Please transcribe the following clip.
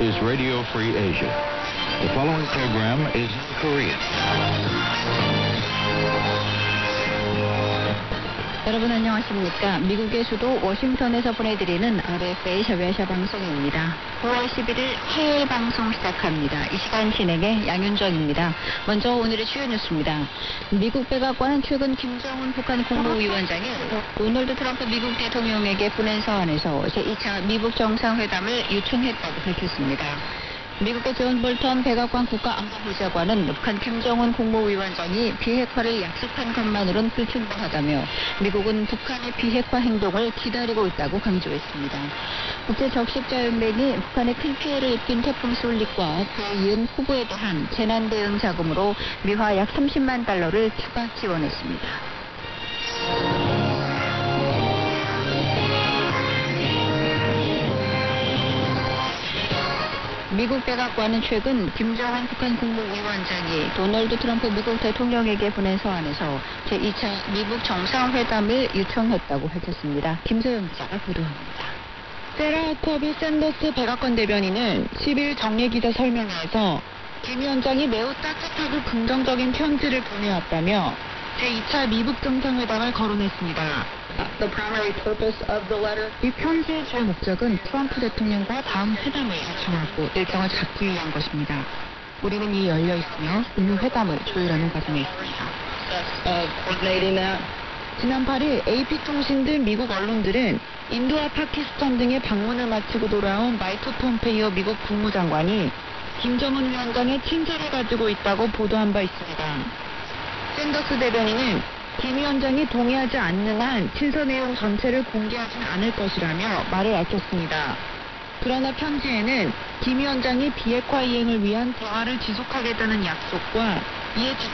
is Radio Free Asia. The following program is in Korean. 여러분 안녕하십니까? 미국의 수도 워싱턴에서 보내드리는 RFA 샤베샤 방송입니다. 9월 11일 화요일 방송 시작합니다. 이 시간 진행의 양윤정입니다. 먼저 오늘의 주요 뉴스입니다. 미국 백악관은 최근 김정은 북한 국무위원장이 도널드 트럼프 미국 대통령에게 보낸 서한에서 제2차 미국 정상회담을 요청했다고 밝혔습니다. 미국의 존 볼턴 백악관 국가안보보좌관은 북한 김정은 국무위원장이 비핵화를 약속한 것만으론 불충분하다며 미국은 북한의 비핵화 행동을 기다리고 있다고 강조했습니다. 국제적십자연맹이 북한에 큰 피해를 입힌 태풍 솔릭과 그에 이은 호우에 대한 재난 대응 자금으로 미화 약 30만 달러를 추가 지원했습니다. 미국 백악관은 최근 김정은 북한 국무위원장이 도널드 트럼프 미국 대통령에게 보낸 서한에서 제2차 미국 정상회담을 요청했다고 밝혔습니다. 김소영 기자가 보도합니다. 세라 터비 샌더스 백악관 대변인은 10일 정례기자 설명회에서 김 위원장이 매우 따뜻하고 긍정적인 편지를 보내왔다며 제2차 미국 정상회담을 거론했습니다. The primary purpose of the letter. 이 편지의 주 목적은 트럼프 대통령과 다음 회담을 요청하고 일정을 잡기 위한 것입니다. 우리는 이에 열려 있으며 이후 회담을 조율하는 과정에 있습니다. 지난 8일 AP통신 등 미국 언론들은 인도와 파키스탄 등의 방문을 마치고 돌아온 마이크 폼페이오 미국 국무장관이 김정은 위원장의 친서를 가지고 있다고 보도한 바 있습니다. 샌더스 대변인은 김 위원장이 동의하지 않는 한 친서 내용 전체를 공개하진 않을 것이라며 말을 아꼈습니다. 그러나 편지에는 김 위원장이 비핵화 이행을 위한 대화를 지속하겠다는 약속과 이에 집중